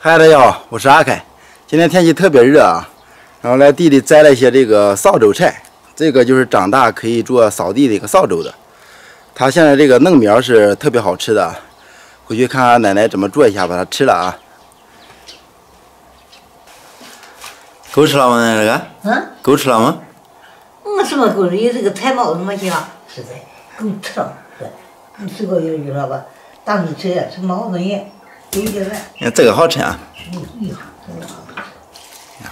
嗨，大家好，我是阿凯。今天天气特别热啊，然后来地里摘了一些这个扫帚菜，这个就是长大可以做扫地的一个扫帚的。它现在这个嫩苗是特别好吃的，回去看看奶奶怎么做一下，把它吃了啊。够吃了吗？奶个？嗯，够吃了吗？我什么够吃？有这个菜毛什么香，实在够吃了。对，你吃过有知道吧？当时吃的吃毛子也有点儿。你看这个好吃啊！嗯，厉害，真的。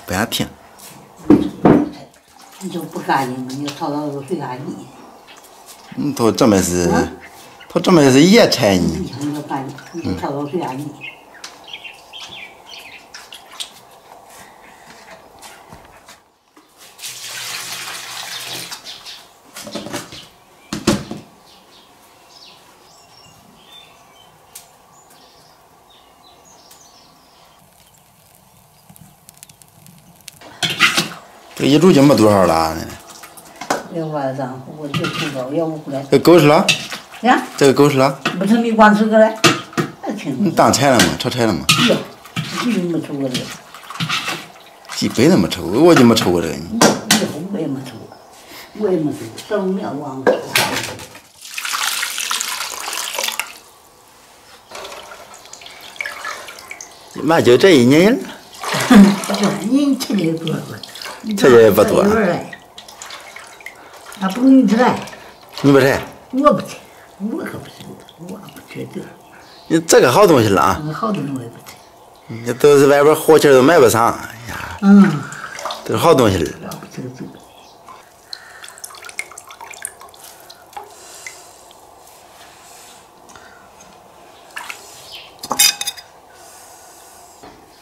不想听。你就不干净嘛？你炒到都谁干净。嗯，都这么是，他这么是野菜呢。你看你干净，你就炒到水干净。这一煮就没多少了啊，奶奶。要晚上我就要不回来。这够吃了？呀，这个够吃了？不成你光吃个嘞？还你挺。当菜了吗？炒菜了吗？哟，一直没吃过这个，几辈子没吃过，我就没吃过这个呢。我也没吃过，我也没吃过，上面忘了。妈就这一年了，你吃的也多了，吃的也不多俺不给你吃来，你不吃？我不吃，我可不吃，我不吃这，你这个好东西了啊！嗯好东西我也不吃，你都是外边活气都买不上，哎呀，嗯，都是好东西了。我不吃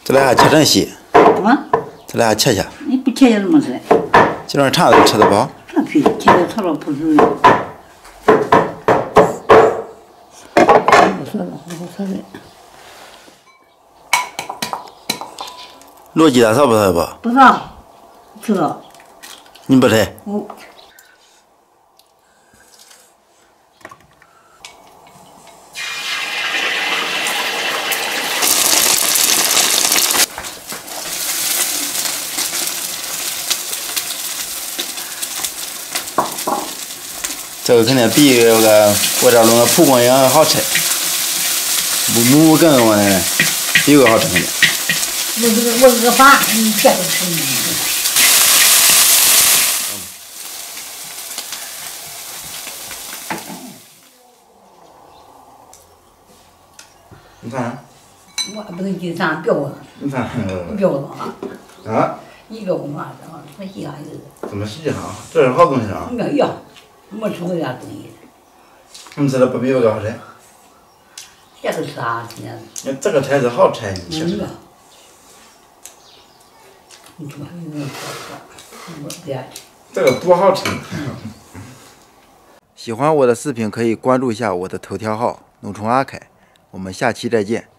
这俩切成细，啊，这俩切切，你不切也怎么吃？今晚啥都吃的不好。这皮切的炒了不是。我说了，我说的，卤鸡蛋少不少不？不知道，知道，你不吃？我这个肯定比那个我这弄个蒲公英好吃，木木根我呢，比这个好吃肯定。我这个我这个饭，你别都吃你。你看，我不能经常表啊，你看，表啊，啊，一表嘛，然后说稀罕的，怎么实际上这是好东西啊？没有，没吃过啥东西，你吃的不比这个好吃？这个吃啥今天？你这个菜是好吃。你吃。这个多好吃！喜欢我的视频可以关注一下我的头条号“农村阿凯”，我们下期再见。